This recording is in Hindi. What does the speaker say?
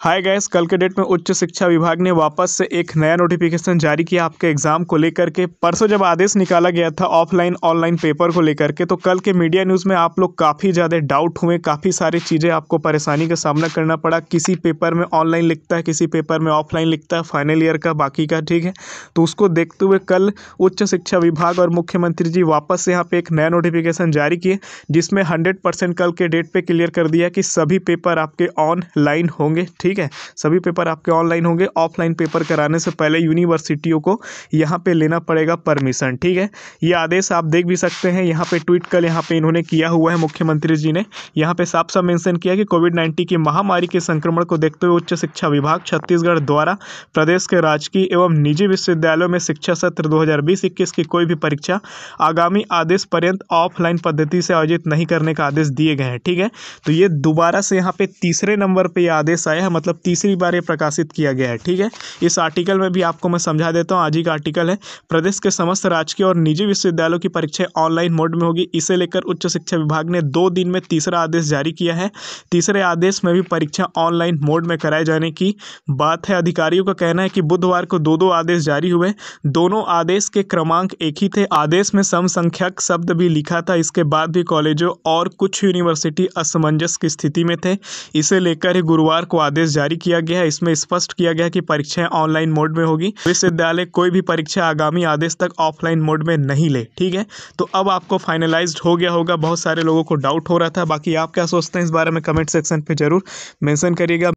हाय गैस कल के डेट में उच्च शिक्षा विभाग ने वापस से एक नया नोटिफिकेशन जारी किया आपके एग्ज़ाम को लेकर के। परसों जब आदेश निकाला गया था ऑफलाइन ऑनलाइन पेपर को लेकर के तो कल के मीडिया न्यूज़ में आप लोग काफ़ी ज़्यादा डाउट हुए, काफ़ी सारी चीज़ें आपको परेशानी का सामना करना पड़ा। किसी पेपर में ऑनलाइन लिखता है, किसी पेपर में ऑफलाइन लिखता है फाइनल ईयर का, बाकी का, ठीक है? तो उसको देखते हुए कल उच्च शिक्षा विभाग और मुख्यमंत्री जी वापस से यहाँ पे एक नया नोटिफिकेशन जारी किए, जिसमें हंड्रेड कल के डेट पर क्लियर कर दिया कि सभी पेपर आपके ऑनलाइन होंगे, ठीक है? सभी पेपर आपके ऑनलाइन होंगे। ऑफलाइन पेपर कराने से पहले यूनिवर्सिटियों को यहाँ पे लेना पड़ेगा परमिशन ठीक है? ये आदेश आप देख भी सकते हैं। यहाँ पे ट्वीट कल यहाँ पे इन्होंने किया हुआ है मुख्यमंत्री जी ने। यहाँ पे साफ़ साफ़ मेंशन किया कि कोविड नाइन्टीन की महामारी के संक्रमण को देखते हुए उच्च शिक्षा विभाग, छत्तीसगढ़ द्वारा प्रदेश के राजकीय एवं निजी विश्वविद्यालयों में शिक्षा सत्र दो हज़ार की कोई भी परीक्षा आगामी आदेश पर्यंत ऑफलाइन पद्धति से आयोजित नहीं करने का आदेश दिए गए हैं, ठीक है? तो ये दोबारा से यहाँ पे तीसरे नंबर पर ये आदेश आया है। मतलब तीसरी बार ये प्रकाशित किया गया है, ठीक है? इस आर्टिकल में भी आपको मैं समझा देता हूँ, आज ही का आर्टिकल है। प्रदेश के समस्त राजकीय और निजी विश्वविद्यालयों की परीक्षाएँ ऑनलाइन मोड में होगी। इसे लेकर उच्च शिक्षा विभाग ने दो दिन में तीसरा आदेश जारी किया है। तीसरे आदेश में भी परीक्षा ऑनलाइन मोड में कराए जाने की बात है। अधिकारियों का कहना है कि बुधवार को दो दो आदेश जारी हुए। दोनों आदेश के क्रमांक एक ही थे। आदेश में सम संख्यक शब्द भी लिखा था। इसके बाद भी कॉलेजों और कुछ यूनिवर्सिटी असमंजस की स्थिति में थे। इसे लेकर ही गुरुवार को आदेश जारी किया गया है। इसमें स्पष्ट किया गया कि परीक्षाएँ ऑनलाइन मोड में होगी। विश्वविद्यालय कोई भी परीक्षा आगामी आदेश तक ऑफलाइन मोड में नहीं ले, ठीक है? तो अब आपको फाइनलाइज हो गया होगा। बहुत सारे लोगों को डाउट हो रहा था। बाकी आप क्या सोचते हैं इस बारे में कमेंट सेक्शन पर ज़रूर मैंसन करिएगा।